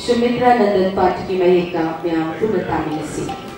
Sumitra Nandan Path की mayekta ma'am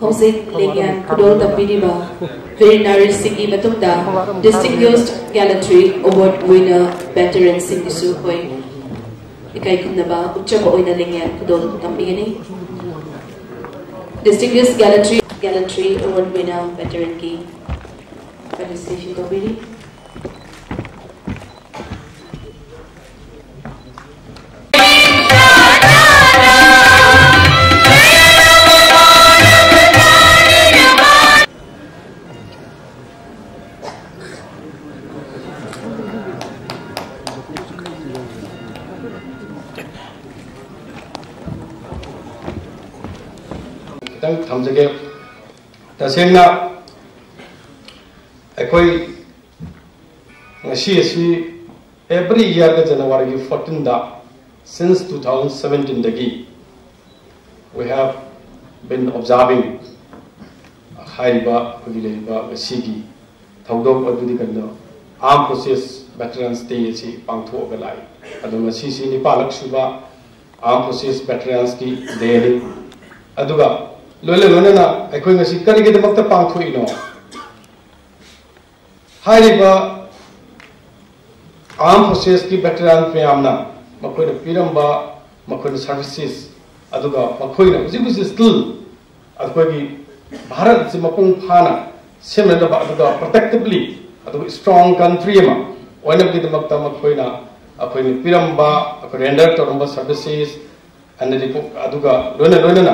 Hossein Legan Kudol Tampiniba, Verinari Singi Matumda, Distinguished Gallantry Award Winner, Veteran Singi Sukhoi, Ikay Kumnaba, Uchaba Oina Legan Kudol Tampiniba, Distinguished Gallantry, Gallantry Award winner, veteran king, Anastasia Kobiri. ꯈꯤꯇꯪ ꯊꯝꯖꯒꯦ ꯇꯁꯦꯡꯅ ꯑꯩꯈꯣꯏ ꯉꯁꯤ ꯑꯁꯤ every ꯏꯌꯥꯔꯗ ꯖꯅꯋꯥꯔꯤꯒꯤ ꯐꯣꯔꯇꯤꯟꯗ since 2017dagi we have been observing haiba ꯑꯩꯈꯣꯏꯒꯤ ꯂꯩꯔꯤꯕ ꯉꯁꯤꯒꯤ ꯊꯧꯗꯣꯛ ꯑꯗꯨꯗꯤ ꯀꯩꯅꯣ armed forces veterans day ꯑꯁꯤ ꯄꯥꯡꯊꯣꯛꯑꯒ ꯂꯥꯛꯏ ꯑꯗꯣ ꯉꯁꯤꯁꯤ ꯅꯤꯄꯥꯜꯂꯛ ꯁꯨꯕ armed forces veterans ꯒꯤ ꯗꯦꯅꯤ ꯑꯗꯨꯒ ꯂꯣꯏꯅ ꯂꯣꯏꯅꯅ ꯑꯩꯈꯣꯏ ꯉꯁꯤ ꯀꯔꯤꯒꯤꯗꯃꯛꯇ ꯄꯥꯡꯊꯣꯛꯏꯅꯣ ꯍꯥꯏꯔꯤꯕ ꯑꯥꯔꯝ ꯐꯣꯔꯁꯦꯁꯀꯤ ꯚꯦꯇꯔꯥꯟ ꯃꯌꯥꯝꯅ ꯃꯈꯣꯏꯅ ꯄꯤꯔꯝꯕ ꯃꯈꯣꯏꯅ ꯁꯥꯔꯚꯤꯁꯦꯁ ꯑꯗꯨꯒ ꯃꯈꯣꯏꯅ ꯍꯧꯖꯤꯛ ꯍꯧꯖꯤꯛ ꯁ꯭ꯇꯤꯜ ꯑꯩꯈꯣꯏꯒꯤ ꯚꯥꯔꯠ ꯑꯁꯤ ꯃꯄꯨꯡ ꯐꯥꯅ ꯁꯦꯝꯅꯅꯕ ꯑꯗꯨꯒ ꯄ꯭ꯔꯣꯇꯦꯛꯇꯤꯕꯂꯤ ꯑꯗꯨꯒ ꯁ꯭ꯇ꯭ꯔꯣꯡ ꯀꯟꯇ꯭ꯔꯤ ꯑꯃ ꯑꯣꯏꯅꯕꯒꯤꯗꯃꯛꯇ ꯃꯈꯣꯏꯅ ꯑꯩꯈꯣꯏꯅ ꯄꯤꯔꯝꯕ ꯑꯩꯈꯣꯏ ꯔꯦꯟꯗꯔ ꯇꯧꯔꯝꯕ ꯁꯥꯔꯚꯤꯁꯦꯁ ꯑꯃꯗꯤ ꯑꯗꯨꯒ ꯂꯣꯏꯅ ꯂꯣꯏꯅꯅ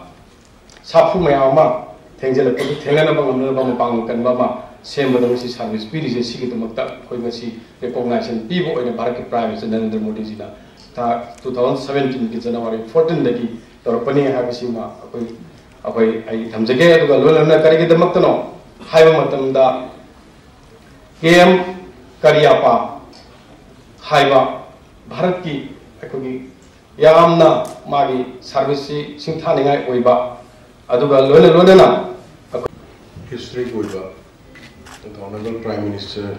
साफु मैम थेंजलब थेंगनब मपांग कनब सेमदे सर्विस पीरीजे अखोई रेकगनाइजन पीब भारत की prime minister Narendra Modi ji two thousand seventeen की जनवरी फोर्टीन तौरपने अखोई थमजगे लोन करीगदमो के एम करियापा भारत की अखोगी सर्विस सिंथाने ꯑꯗꯨꯒ ꯂꯣꯏꯅ ꯂꯣꯏꯅꯅ ꯍꯤꯁꯇ꯭ꯔꯤꯛ ꯑꯣꯏꯕ ꯑꯣꯅꯔꯦꯕꯜ ꯄ꯭ꯔꯥꯏꯝ ꯃꯤꯅꯤꯁꯇꯔ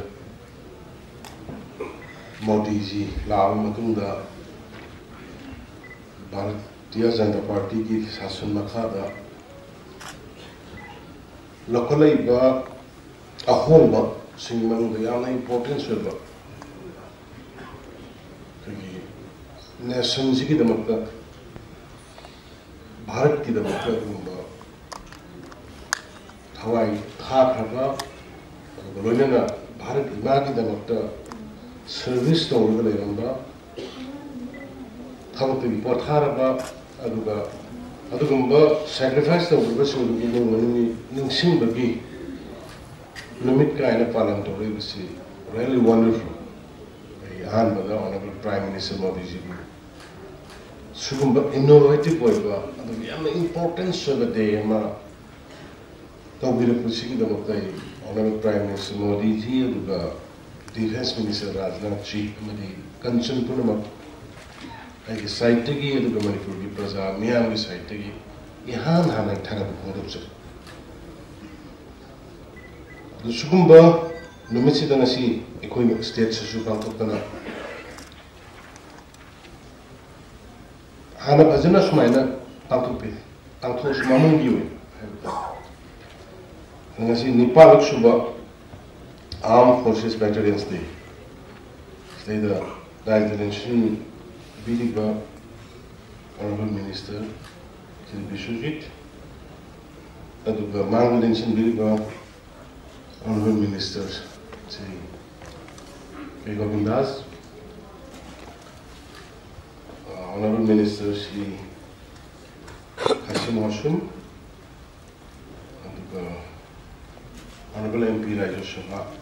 ꯃꯣꯗꯤꯖꯤ ꯂꯥꯛꯑꯕ ꯃꯇꯨꯡꯗ ꯚꯥꯔꯇꯤꯌꯥ ꯖꯅꯇꯥ ꯄꯥꯔꯇꯤꯒꯤ ꯁꯥꯁꯟ ꯃꯈꯥꯗ ꯂꯧꯈꯠꯂꯛꯏꯕ ꯑꯍꯣꯡꯕꯁꯤꯡ ꯃꯅꯨꯡꯗ ꯌꯥꯝꯅ ꯏꯝꯄꯣꯔꯇꯦꯟꯁ ꯑꯣꯏꯕ ꯑꯩꯈꯣꯏꯒꯤ ꯅꯦꯁꯟꯁꯤꯒꯤꯗꯃꯛꯇ ꯚꯥꯔꯠꯀꯤꯗꯃꯛꯇ ꯑꯗꯨꯒꯨꯝꯕ ꯊꯋꯥꯏ ꯊꯥꯈ꯭ꯔꯕ ꯑꯗꯨꯒ ꯂꯣꯏꯅꯅ ꯚꯥꯔꯠ ꯏꯃꯥꯒꯤꯗꯃꯛꯇ ꯁꯔꯚꯤꯁ ꯇꯧꯔꯒ ꯂꯩꯔꯝꯕ ꯊꯕꯛꯇꯒꯤ ꯄꯣꯊꯥꯔꯕ ꯑꯗꯨꯒ ꯑꯗꯨꯒꯨꯝꯕ ꯁꯦꯀ꯭ꯔꯤꯐꯥꯏꯁ ꯇꯧꯈꯤꯕꯁꯤꯡꯗꯨꯒꯤ ꯅꯣꯡꯃ ꯅꯤꯡꯁꯤꯡꯕꯒꯤ ꯅꯨꯃꯤꯠ ꯀꯥꯏꯅ ꯄꯥꯂꯟ ꯇꯧꯔꯛꯏꯕꯁꯤ ꯔꯤꯌꯦꯂꯤ ꯋꯟꯗꯔꯐꯨꯜ ꯑꯩ ꯑꯍꯥꯟꯕꯗ ꯑꯣꯅꯔꯦꯕꯜ ꯄ꯭ꯔꯥꯏꯝ ꯃꯤꯅꯤꯁꯇꯔ ꯃꯣꯗꯤꯖꯤꯕꯨ ꯁꯤꯒꯨꯝꯕ ꯏꯅꯣꯚꯦꯇꯤꯚ ꯑꯣꯏꯕ ꯑꯗꯨꯒ ꯌꯥꯝꯅ ꯏꯝꯄꯣꯔꯇꯦꯟꯁ ꯑꯣꯏꯕ ꯗꯦ ꯑꯃ ꯇꯧꯕꯤꯔꯛꯄꯁꯤꯒꯤꯗꯃꯛꯇ ꯑꯩ ꯑꯣꯅꯔꯦꯕꯜ ꯄ꯭ꯔꯥꯏꯝ ꯃꯤꯅꯤꯁꯇꯔ ꯃꯣꯗꯤꯖꯤ ꯑꯗꯨꯒ ꯗꯤꯐꯦꯟꯁ ꯃꯤꯅꯤꯁꯇꯔ ꯔꯥꯖꯅꯥꯊ ꯖꯤ ꯑꯃꯗꯤ ꯀꯟꯁꯔꯟ ꯄꯨꯝꯅꯃꯛ ꯑꯩꯒꯤ ꯁꯥꯏꯠꯇꯒꯤ ꯑꯗꯨꯒ ꯃꯅꯤꯄꯨꯔꯒꯤ ꯄ꯭ꯔꯖꯥ ꯃꯤꯌꯥꯝꯒꯤ ꯁꯥꯏꯠꯇꯒꯤ ꯏꯍꯥꯟ ꯍꯥꯟꯅ ꯊꯥꯒꯠꯄ ꯐꯣꯡꯗꯣꯛꯆꯔꯤ ꯑꯗꯨ ꯁꯤꯒꯨꯝꯕ ꯅꯨꯃꯤꯠꯁꯤꯗ ꯉꯁꯤ ꯑꯩꯈꯣꯏꯅ ꯏꯁꯇꯦꯠꯁꯤꯁꯨ ꯄꯥꯡꯊꯣꯛꯇꯅ ꯍꯥꯟꯅ ꯐꯖꯅ ꯁꯨꯃꯥꯏꯅ ꯄꯥꯡꯊꯣꯛꯄꯤ ꯄꯥꯡꯊꯣꯛꯑꯁꯨ ꯃꯃꯥꯡꯒꯤ ꯑꯣꯏꯅ ꯍꯥꯏꯕꯗ הנשיא נפאל Armed Forces Veterans Day. די. Leider, leider entschieden, billig war, Honorable Minister, sind beschuldigt. Also bei manchen Menschen billig Honorable Minister, sie bekommen das. Honorable Minister, sie Hashim Hashim, Valentina Joshua